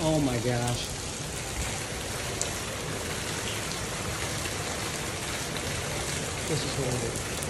Oh my gosh. This is horrible.